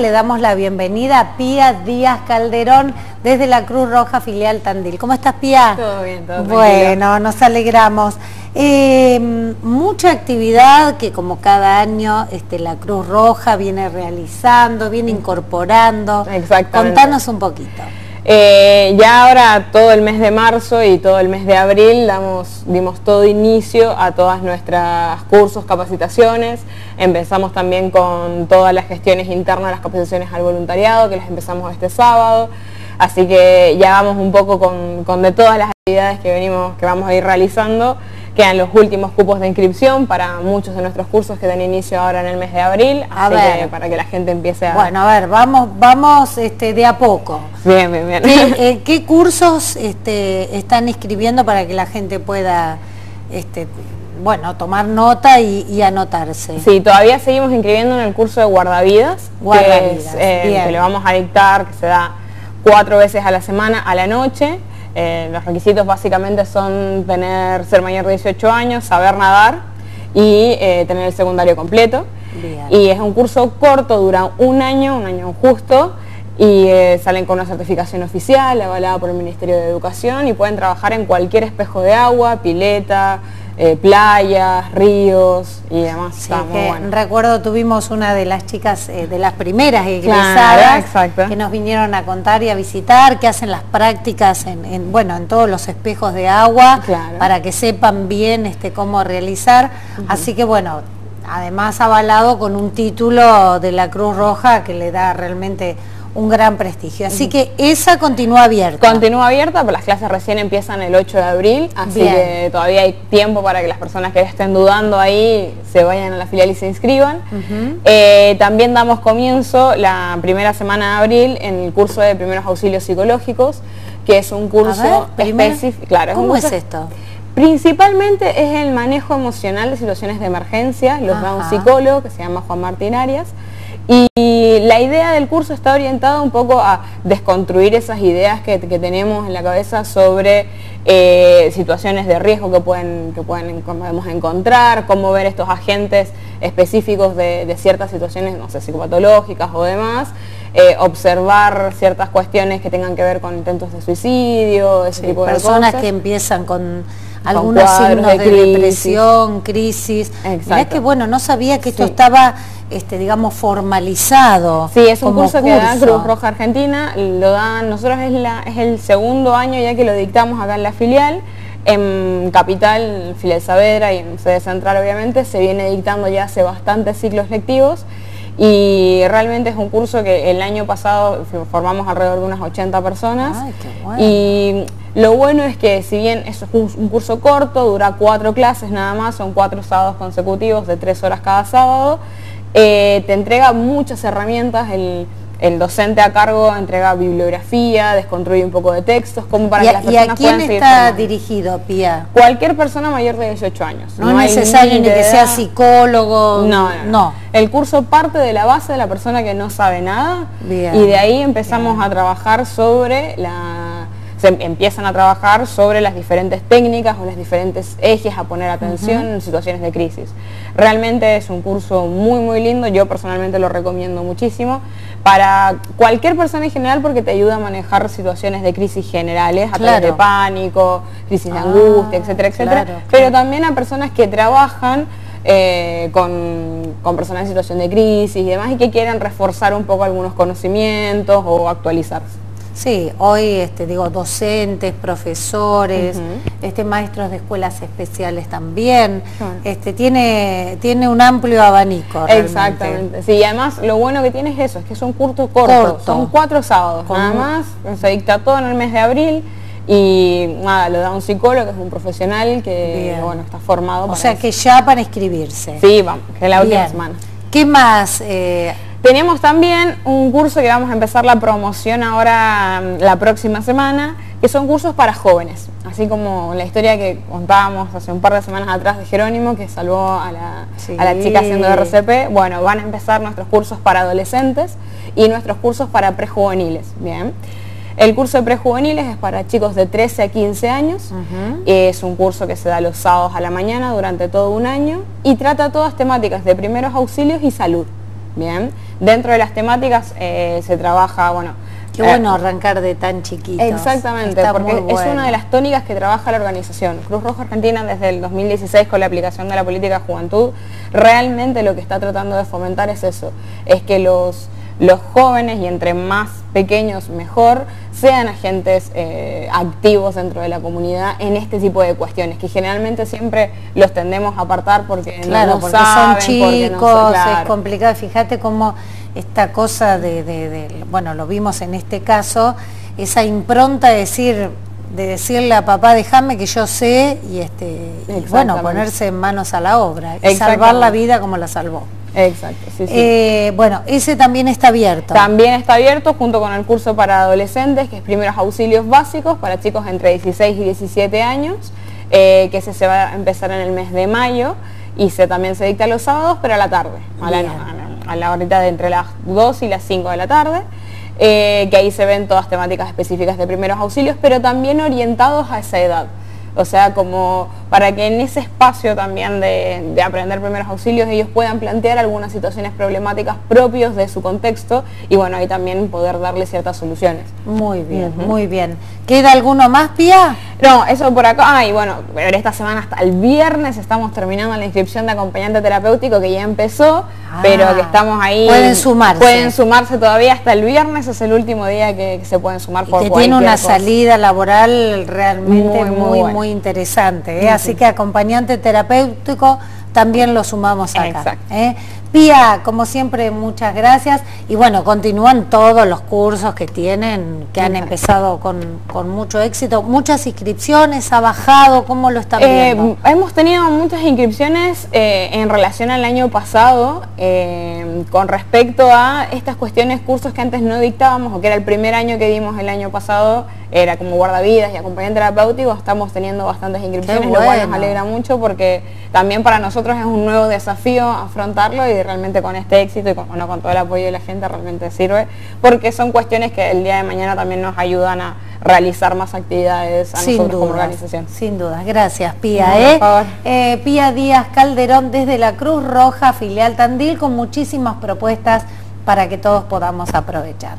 Le damos la bienvenida a Pía Díaz Calderón desde la Cruz Roja Filial Tandil. ¿Cómo estás, Pía? Todo bien, todo bien. Bueno, nos alegramos. Eh, mucha actividad que como cada año este, la Cruz Roja viene realizando, viene incorporando. Exactamente. Contanos un poquito. Eh, ya ahora todo el mes de marzo y todo el mes de abril damos, dimos todo inicio a todas nuestras cursos, capacitaciones. Empezamos también con todas las gestiones internas, las capacitaciones al voluntariado, que las empezamos este sábado. Así que ya vamos un poco con, con de todas las actividades que venimos, que vamos a ir realizando. Quedan los últimos cupos de inscripción para muchos de nuestros cursos que dan inicio ahora en el mes de abril, A así ver. que para que la gente empiece a... Bueno, a ver, vamos, vamos este, de a poco. bien, bien, bien. ¿Qué, eh, qué cursos este, están inscribiendo para que la gente pueda, este, bueno, tomar nota y, y anotarse? Sí, todavía seguimos inscribiendo en el curso de guardavidas, Guardavidas, que, es, eh, que le vamos a dictar, que se da cuatro veces a la semana, a la noche. Eh, los requisitos básicamente son tener, ser mayor de 18 años, saber nadar y eh, tener el secundario completo. Bien. Y es un curso corto, dura un año, un año justo, y eh, salen con una certificación oficial avalada por el Ministerio de Educación y pueden trabajar en cualquier espejo de agua, pileta, eh, playas, ríos y demás. Sí, Está muy que bueno. recuerdo tuvimos una de las chicas, eh, de las primeras egresadas, que nos vinieron a contar y a visitar, que hacen las prácticas en, en, bueno, en todos los espejos de agua, Claro. para que sepan bien este, cómo realizar. Así que bueno, además avalado con un título de la Cruz Roja que le da realmente un gran prestigio. Así que esa continúa abierta. Continúa abierta, pero las clases recién empiezan el 8 de abril, así Bien. que todavía hay tiempo para que las personas que estén dudando ahí se vayan a la filial y se inscriban. Eh, también damos comienzo la primera semana de abril en el curso de primeros auxilios psicológicos, que es un curso específico. Claro, ¿Cómo es curso- esto? Principalmente es el manejo emocional de situaciones de emergencia, los da un psicólogo que se llama Juan Martín Arias. Y la idea del curso está orientada un poco a desconstruir esas ideas que, que tenemos en la cabeza sobre eh, situaciones de riesgo que pueden, que pueden podemos encontrar, cómo ver estos agentes específicos de, de ciertas situaciones, no sé, psicopatológicas o demás, eh, observar ciertas cuestiones que tengan que ver con intentos de suicidio, ese Sí, tipo de personas cosas. que empiezan con algunos signos de crisis. depresión, crisis. Mirá Exacto. que bueno, no sabía que esto Sí. estaba, este, digamos, formalizado. Sí, es un como curso que da. Cruz Roja Argentina, lo dan, nosotros es, la, es el segundo año ya que lo dictamos acá en la filial, en Capital, filial Saavedra y en sede central obviamente, se viene dictando ya hace bastantes ciclos lectivos y realmente es un curso que el año pasado formamos alrededor de unas 80 personas Ay, qué bueno. y lo bueno es que si bien es un curso corto, dura cuatro clases nada más, son cuatro sábados consecutivos de tres horas cada sábado, eh, te entrega muchas herramientas, el, el docente a cargo entrega bibliografía, desconstruye un poco de textos, como para ¿Y, que las y personas a quién puedan está dirigido, Pía? Cualquier persona mayor de 18 años. No, es necesario ni que sea psicólogo. No, no, no. El curso parte de la base de la persona que no sabe nada Bien. y de ahí empezamos a trabajar sobre la... Se empiezan a trabajar sobre las diferentes técnicas o las diferentes ejes a poner atención en situaciones de crisis. Realmente es un curso muy muy lindo, yo personalmente lo recomiendo muchísimo para cualquier persona en general porque te ayuda a manejar situaciones de crisis generales, a través de pánico, crisis de Ah, angustia, etcétera, etcétera. claro, Pero también a personas que trabajan eh, con, con personas en situación de crisis y demás y que quieren reforzar un poco algunos conocimientos o actualizarse. Sí, hoy este, digo docentes, profesores, este, maestros de escuelas especiales también. Este, tiene, tiene un amplio abanico. realmente. Exactamente. Sí, y además lo bueno que tiene es eso, es que es un curso corto, Corto. son cuatro sábados, Con nada más, se dicta todo en el mes de abril y nada, lo da un psicólogo, que es un profesional que Bien. bueno, está formado O para sea eso. que ya para inscribirse. Sí, vamos, que es la última Bien. semana. ¿Qué más? eh, Tenemos también un curso que vamos a empezar la promoción ahora mm, la próxima semana, que son cursos para jóvenes, así como la historia que contábamos hace un par de semanas atrás de Jerónimo, que salvó a la, Sí. a la chica haciendo RCP. Bueno, van a empezar nuestros cursos para adolescentes y nuestros cursos para prejuveniles. Bien. El curso de prejuveniles es para chicos de 13 a 15 años. Es un curso que se da los sábados a la mañana durante todo un año y trata todas temáticas de primeros auxilios y salud. Bien, dentro de las temáticas eh, se trabaja, bueno, Qué bueno arrancar de tan chiquito. Exactamente, porque es una de las tónicas que trabaja la organización. Cruz Roja Argentina desde el 2016 con la aplicación de la política de juventud, realmente lo que está tratando de fomentar es eso, es que los, los jóvenes y entre más pequeños mejor sean agentes eh, activos dentro de la comunidad en este tipo de cuestiones, que generalmente siempre los tendemos a apartar porque no, porque son chicos, es complicado. Fíjate cómo esta cosa de, bueno, lo vimos en este caso, esa impronta de decir, de decirle a papá, déjame que yo sé, y este, bueno, ponerse en manos a la obra, y salvar la vida como la salvó. Exacto, sí, sí. Eh, bueno, ese también está abierto. También está abierto junto con el curso para adolescentes, que es primeros auxilios básicos para chicos entre 16 y 17 años, eh, que ese se va a empezar en el mes de mayo y se también se dicta los sábados, pero a la tarde, a la, a la horita de entre las 2 y las 5 de la tarde. Eh, que ahí se ven todas temáticas específicas de primeros auxilios, pero también orientados a esa edad. O sea, como para que en ese espacio también de, aprender primeros auxilios ellos puedan plantear algunas situaciones problemáticas propios de su contexto y bueno, ahí también poder darle ciertas soluciones. Muy bien, muy bien. ¿Queda alguno más, Pía? No, eso por acá. Ah, y bueno, esta semana hasta el viernes estamos terminando la inscripción de acompañante terapéutico que ya empezó, pero que ah, estamos ahí. Pueden sumarse. Pueden sumarse todavía hasta el viernes, es el último día que, se pueden sumar por Que tiene una salida laboral realmente muy, muy, interesante. ¿eh? Así que acompañante terapéutico también lo sumamos acá. ¿eh? Pía, como siempre, muchas gracias. Y bueno, continúan todos los cursos que tienen, que han empezado con, mucho éxito. Muchas inscripciones, ha bajado, ¿cómo lo están eh, viendo? hemos tenido muchas inscripciones eh, en relación al año pasado con respecto a estas cuestiones, cursos que antes no dictábamos o que era el primer año que dimos el año pasado era como guardavidas y acompañante terapéutico, estamos teniendo bastantes inscripciones, lo cual nos alegra mucho porque también para nosotros es un nuevo desafío afrontarlo y realmente con este éxito y con, con todo el apoyo de la gente realmente sirve, porque son cuestiones que el día de mañana también nos ayudan a realizar más actividades a nosotros como organización. Sin duda, gracias Pía. ¿eh? ¿eh? Pía Díaz Calderón desde la Cruz Roja, filial Tandil, con muchísimas propuestas para que todos podamos aprovechar.